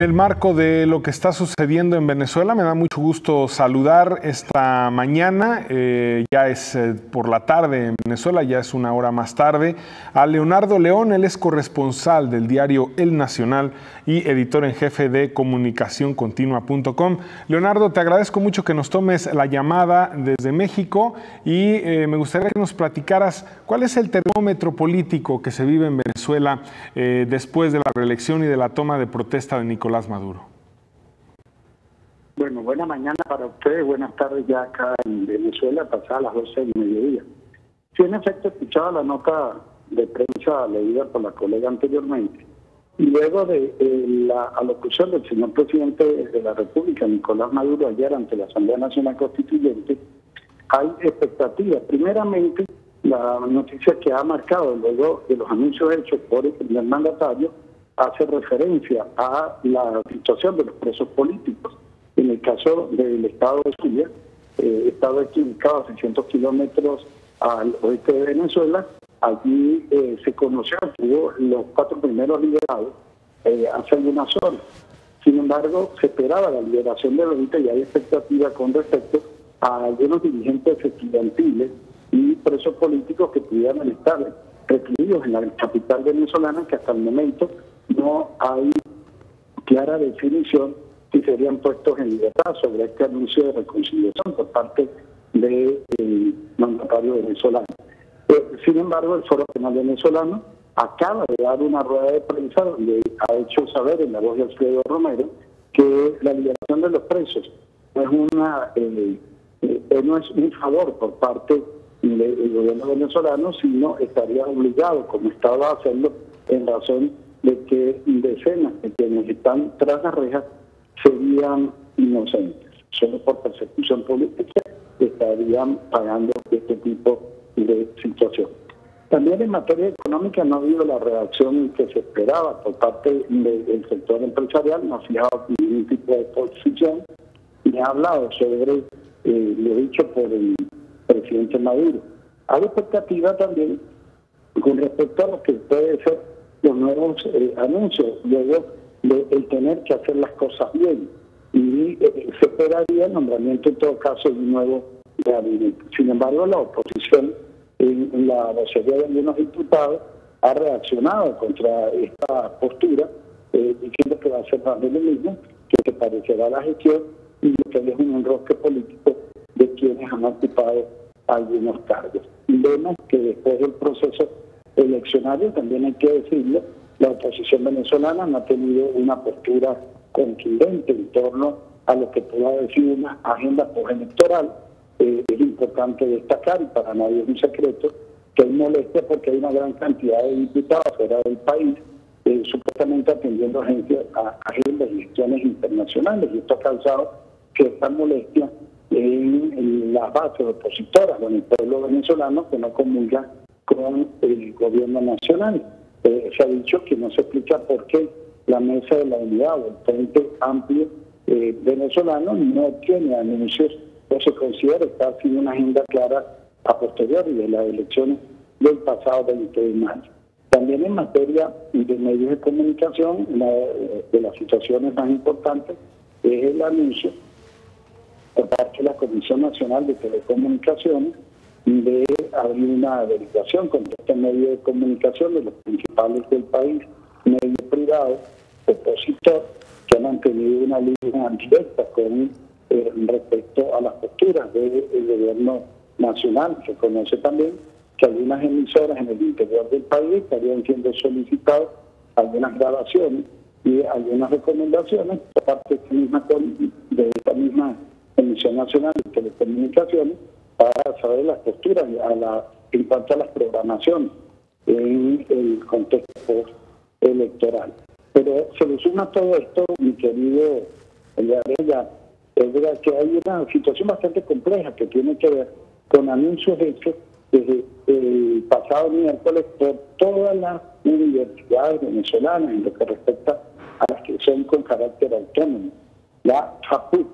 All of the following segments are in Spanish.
En el marco de lo que está sucediendo en Venezuela, me da mucho gusto saludar esta mañana, eh, ya es eh, por la tarde en Venezuela, ya es una hora más tarde, a Leonardo León, él es corresponsal del diario El Nacional y editor en jefe de comunicacioncontinua.com. Leonardo, te agradezco mucho que nos tomes la llamada desde México y eh, me gustaría que nos platicaras cuál es el termómetro político que se vive en Venezuela después de la reelección y de la toma de protesta de Nicolás Maduro? Bueno, buena mañana para ustedes, buenas tardes ya acá en Venezuela, pasadas las 12 del mediodía. Si en efecto escuchaba la nota de prensa leída por la colega anteriormente, y luego de la alocución del señor presidente de la República, Nicolás Maduro, ayer ante la Asamblea Nacional Constituyente, hay expectativas. Primeramente, la noticia que ha marcado luego de los anuncios hechos por el primer mandatario hace referencia a la situación de los presos políticos. En el caso del estado de Zulia, eh, estado ubicado a 600 kilómetros al oeste de Venezuela, allí eh, se conoció, los cuatro primeros liberados eh, hace algunas horas. Sin embargo, se esperaba la liberación de ahorita y hay expectativa con respecto a algunos dirigentes estudiantiles y presos políticos que pudieran estar recluidos en la capital venezolana que hasta el momento no hay clara definición si serían puestos en libertad sobre este anuncio de reconciliación por parte del mandatario venezolano. Eh, sin embargo, el Foro Penal Venezolano acaba de dar una rueda de prensa donde ha hecho saber en la voz de Alfredo Romero que la liberación de los presos no es una eh, eh, no es un favor por parte del gobierno venezolano, sino estaría obligado, como estaba haciendo, en razón de que decenas de quienes están tras las rejas serían inocentes. Solo por persecución política estarían pagando este tipo de situación. También en materia económica no ha habido la reacción que se esperaba por parte del sector empresarial, no ha fijado ningún tipo de posición, ni ha hablado sobre eh, lo dicho por el presidente Maduro. Hay expectativa también con respecto a lo que puede ser los nuevos eh, anuncios, luego de el tener que hacer las cosas bien. Y eh, se esperaría el nombramiento en todo caso de un nuevo gabinete. Sin embargo, la oposición en, la vocería de algunos diputados ha reaccionado contra esta postura, eh, diciendo que va a ser más de lo mismo, que se parecerá a la gestión y que es un enrosque político de quienes han ocupado algunos cargos. Vemos que después del proceso eleccionario, también hay que decirlo, la oposición venezolana no ha tenido una postura contundente en torno a lo que pueda decir una agenda postelectoral. Eh, es importante destacar, y para nadie es un secreto, que hay molestia porque hay una gran cantidad de diputados fuera del país, eh, supuestamente atendiendo a agendas y gestiones internacionales, y esto ha causado que esta molestia en, en las bases opositoras en el pueblo venezolano que no comulga con el gobierno nacional. Eh, se ha dicho que no se explica por qué la mesa de la unidad o el Frente Amplio eh, venezolano no tiene anuncios o se considera estar haciendo una agenda clara a posteriori de las elecciones del pasado 20 de mayo. También en materia de medios de comunicación, una de las situaciones más importantes es el anuncio por parte de la Comisión Nacional de Telecomunicaciones de abrir una delegación con este medio de comunicación de los principales del país, medio privado, opositor, que ha mantenido una línea directa con eh, respecto a las posturas del gobierno nacional. Se conoce también que algunas emisoras en el interior del país estarían siendo solicitadas algunas grabaciones y algunas recomendaciones por parte de esta misma, de esta misma Emisión Nacional de Telecomunicaciones para saber las posturas a la, en cuanto a las programaciones en el contexto electoral. Pero se le todo esto, mi querido Arella, es verdad que hay una situación bastante compleja que tiene que ver con anuncios hechos desde el pasado miércoles por todas las universidades venezolanas en lo que respecta a las que son con carácter autónomo. La FAPU, que es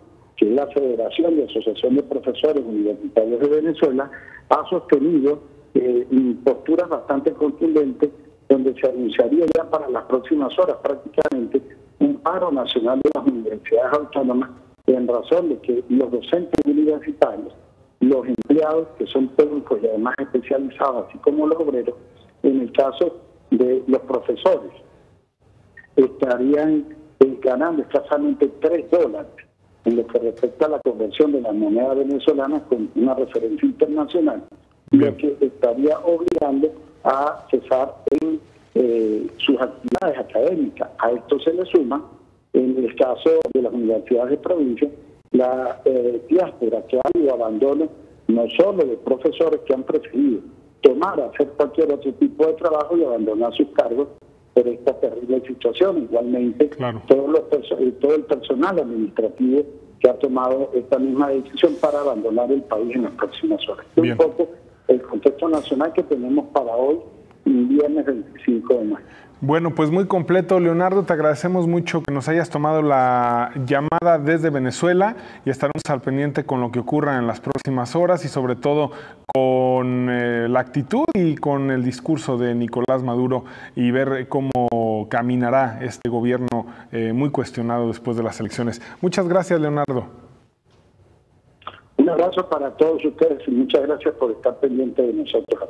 la Federación de Asociación de Profesores Universitarios de Venezuela, ha sostenido eh, posturas bastante contundentes donde se anunciaría ya para las próximas horas prácticamente un paro nacional de las universidades autónomas en razón de que los docentes universitarios, los empleados que son técnicos y además especializados, así como los obreros, en el caso de los profesores, estarían ganando escasamente 3 dólares en lo que respecta a la conversión de la moneda venezolana con una referencia internacional, lo que estaría obligando a cesar en eh, sus actividades académicas. A esto se le suma, en el caso de las universidades de provincia, la eh, diáspora que ha habido abandono no solo de profesores que han preferido tomar, hacer cualquier otro tipo de trabajo y abandonar sus cargos por esta terrible situación. Igualmente, todo, los, eh, todo el personal administrativo que ha tomado esta misma decisión para abandonar el país en las próximas horas. Un poco el contexto nacional que tenemos para hoy, viernes 25 de mayo. Bueno, pues muy completo, Leonardo. Te agradecemos mucho que nos hayas tomado la llamada desde Venezuela y estaremos al pendiente con lo que ocurra en las próximas horas y sobre todo con eh, la actitud y con el discurso de Nicolás Maduro y ver cómo caminará este gobierno eh, muy cuestionado después de las elecciones. Muchas gracias, Leonardo. Un abrazo para todos ustedes y muchas gracias por estar pendiente de nosotros.